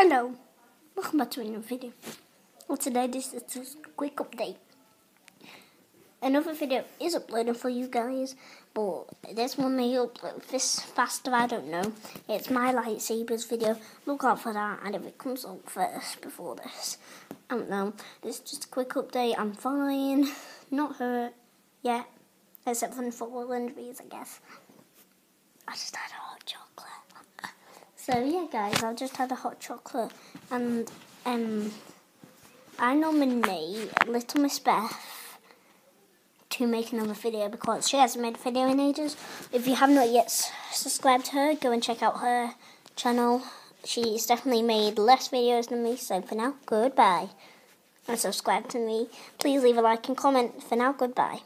Hello, welcome back to another video. Well, today this is a quick update. Another video is uploading for you guys, but this one may upload this faster, I don't know. It's my lightsabers video, look out for that, and if it comes up first before this, I don't know. This is just a quick update, I'm fine, not hurt yet, except for the fall injuries, I guess. I just had a hot chocolate. So yeah, guys, I've just had a hot chocolate, and um, I nominate Little Miss Beth to make another video because she hasn't made a video in ages. If you have not yet subscribed to her, go and check out her channel. She's definitely made less videos than me. So for now, goodbye, and subscribe to me. Please leave a like and comment. For now, goodbye.